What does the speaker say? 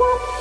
what?